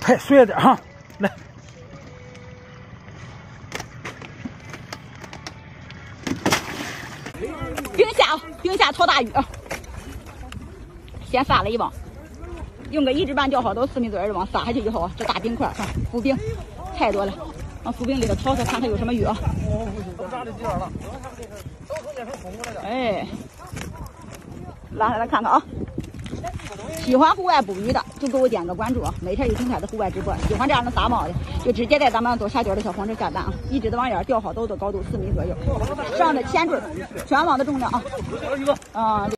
拍甩点哈，来。冰下啊，冰下炒大鱼，先撒了一网，用个一指半钓好都四米左右的网撒下去以后，这大冰块看浮冰太多了，往浮冰里头掏掏看看有什么鱼啊。都炸了几了？哎，拉下来看看啊。喜欢户外捕鱼的，就给我点个关注啊！每天有精彩的户外直播。喜欢这样的撒网的，就直接在咱们左下角的小黄车下单啊！一指的网眼钓好兜的高度四米左右，上的铅坠，全网的重量啊！啊。